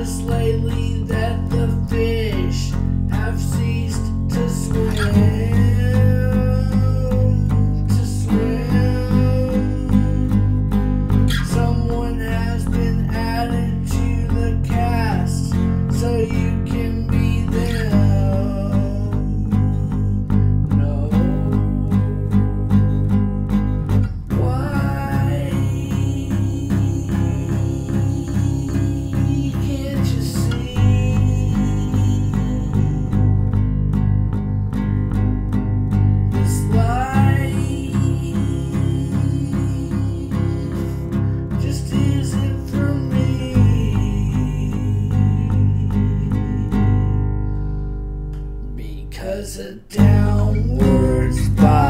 this. a downward spiral.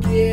forget.